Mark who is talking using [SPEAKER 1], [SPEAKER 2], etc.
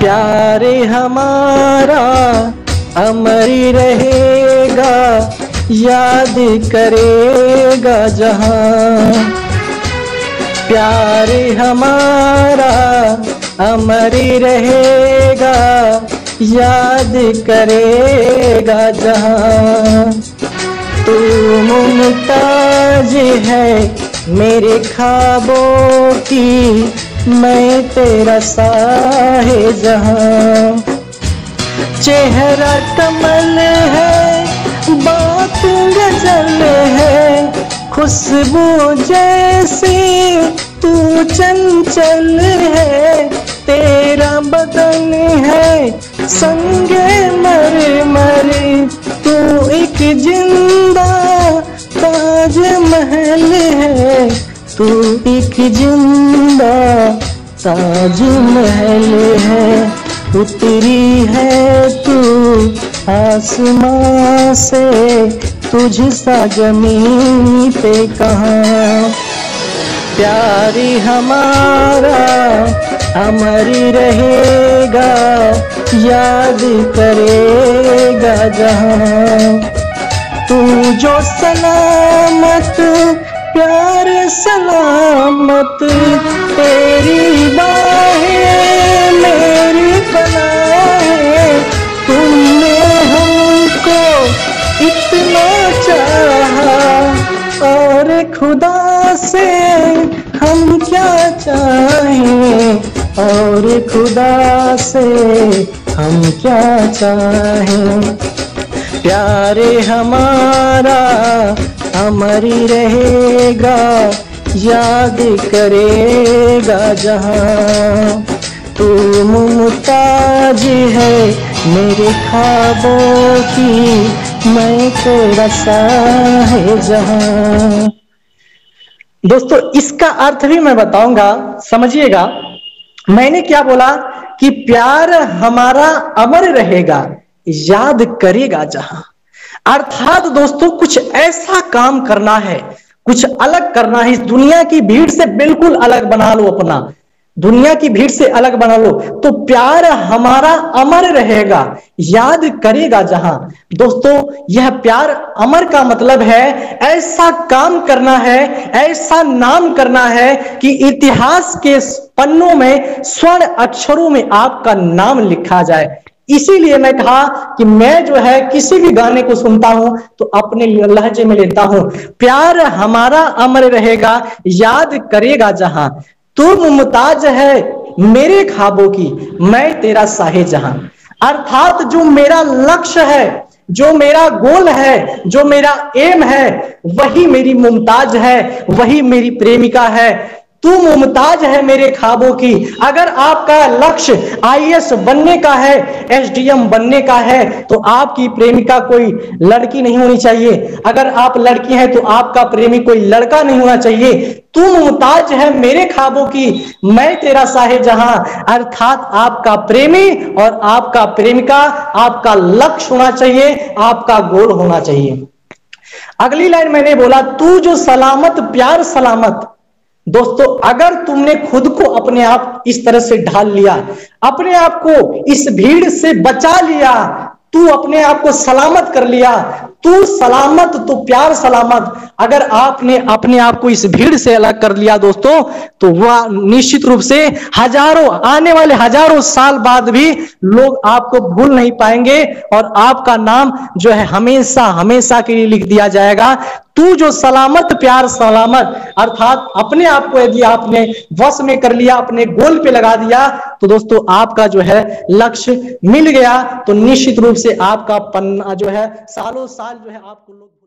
[SPEAKER 1] प्यारे हमारा अमर रहेगा, याद करेगा जहाँ। प्यार हमारा अमर रहेगा, याद करेगा जहाँ। तू मुमताज़ है मेरे ख्वाबों की मैं तेरा साहे जहाँ चेहरा कमल है, बात गज़ल है, खुशबू जैसी तू चंचल है, तेरा बदन है, संगे मर मर तू एक ज़िंदा ताज महल है। तू एक ज़िंदा ताज महल है, उतरी है तू आसमां से तुझ सा ज़मीन पे कहाँ? प्यारी हमारा अमर रहेगा, याद करेगा जहाँ। तू जो सलामत प्यार सलामत, तेरी बाहें मेरी पनाहें। तुमने हमको इतना चाहा, और खुदा से हम क्या चाहें? और खुदा से हम क्या चाहें? प्यारे हमारा अमर रहेगा, याद करेगा जहाँ। तू मुमताज़ है मेरे ख्वाबों की, मैं तेरा है जहाँ। दोस्तों, इसका अर्थ भी मैं बताऊँगा, समझिएगा। मैंने क्या बोला कि प्यार हमारा अमर रहेगा, याद करेगा जहाँ। अर्थात दोस्तों, कुछ ऐसा काम करना है, कुछ अलग करना है। इस दुनिया की भीड़ से बिल्कुल अलग बना लो अपना। दुनिया की भीड़ से अलग बना लो। तो प्यार हमारा अमर रहेगा, याद करेगा जहाँ। दोस्तों, यह प्यार अमर का मतलब है, ऐसा काम करना है, ऐसा नाम करना है कि इतिहास के पन्नों में, स्वर्ण अक्षरों में आपका नाम लिखा जाए। इसीलिए मैं कहा कि मैं जो है किसी भी गाने को सुनता हूँ तो अपने लहजे में लेता हूँ। प्यार हमारा अमर रहेगा, याद करेगा जहाँ। तू मुमताज़ है मेरे खाबों की, मैं तेरा साहे जहाँ। अर्थात जो मेरा लक्ष्य है, जो मेरा गोल है, जो मेरा एम है, वही मेरी मुमताज़ है, वही मेरी प्रेमिका है। तू मुमताज़ है मेरे खाबों की। अगर आपका लक्ष्य आईएएस बनने का है, एसडीएम बनने का है तो आपकी प्रेमिका कोई लड़की नहीं होनी चाहिए। अगर आप लड़की हैं तो आपका प्रेमी कोई लड़का नहीं होना चाहिए। तू मुमताज़ है मेरे खाबों की। मैं तेरा साहे जहाँ। अर्थात आपका प्रेमी और आपका प्रेमिका, आपका लक्ष्य होना चाहिए, आपका गोल होना चाहिए। अगली लाइन मैंने बोला, तू जो सलामत, प्यार सलामत दोस्तों, अगर तुमने खुद को अपने आप इस तरह से ढाल लिया, अपने आप को इस भीड़ से बचा लिया, तू अपने आप को सलामत कर लिया तू सलामत तो प्यार सलामत। अगर आपने अपने आप को इस भीड़ से अलग कर लिया दोस्तों तो वह निश्चित रूप से हज़ारों, आने वाले हज़ारों साल बाद भी लोग आपको भूल नहीं पाएँगे और आपका नाम जो है हमेशा हमेशा के लिए लिख दिया जाएगा। तू जो सलामत, प्यार सलामत, अर्थात अपने आप को यदि आपने वश में कर लिया, अपने गोल पे लगा दिया तो दोस्तों आपका जो है लक्ष्य मिल गया। तो निश्चित रूप से आपका पन्ना जो है सालों साल जो है आपको लोग